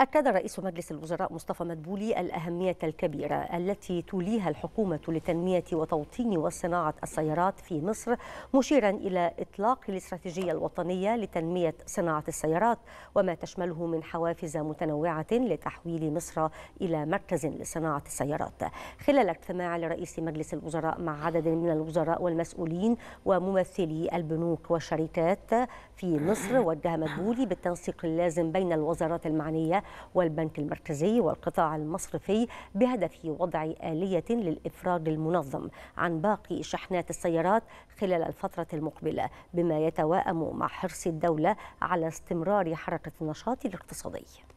أكد رئيس مجلس الوزراء مصطفى مدبولي الأهمية الكبيرة التي توليها الحكومة لتنمية وتوطين وصناعة السيارات في مصر مشيرا إلى إطلاق الاستراتيجية الوطنية لتنمية صناعة السيارات وما تشمله من حوافز متنوعة لتحويل مصر إلى مركز لصناعة السيارات. خلال اجتماع لرئيس مجلس الوزراء مع عدد من الوزراء والمسؤولين وممثلي البنوك والشركات في مصر وجه مدبولي بالتنسيق اللازم بين الوزارات المعنية والبنك المركزي والقطاع المصرفي بهدف وضع آلية للإفراج المنظم عن باقي شحنات السيارات خلال الفترة المقبلة بما يتوائم مع حرص الدولة على استمرار حركة النشاط الاقتصادي.